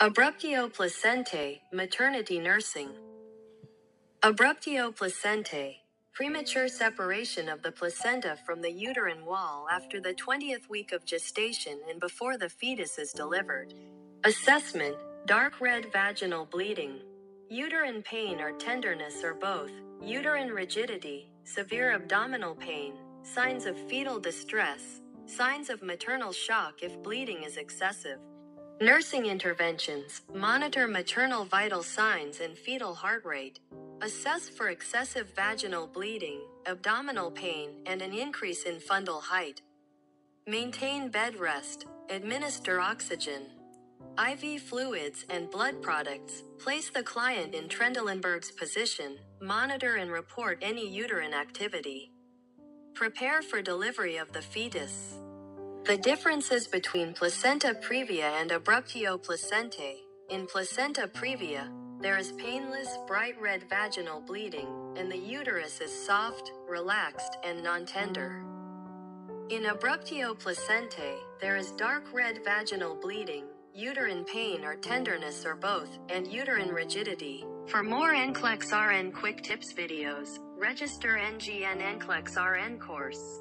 Abruptio placentae, maternity nursing. Abruptio placentae, premature separation of the placenta from the uterine wall after the 20th week of gestation and before the fetus is delivered. Assessment dark red vaginal bleeding, uterine pain or tenderness or both, uterine rigidity, severe abdominal pain, signs of fetal distress, signs of maternal shock if bleeding is excessive. Nursing interventions monitor maternal vital signs and fetal heart rate. Assess for excessive vaginal bleeding, abdominal pain, and an increase in fundal height. Maintain bed rest. Administer oxygen. IV fluids and blood products. Place the client in Trendelenburg's position. Monitor and report any uterine activity. Prepare for delivery of the fetus. The differences between placenta previa and abruptio placentae. In placenta previa, there is painless, bright red vaginal bleeding, and the uterus is soft, relaxed, and non tender. In abruptio placentae, there is dark red vaginal bleeding, uterine pain or tenderness or both, and uterine rigidity. For more NCLEX RN quick tips videos, register NGN NCLEX RN course.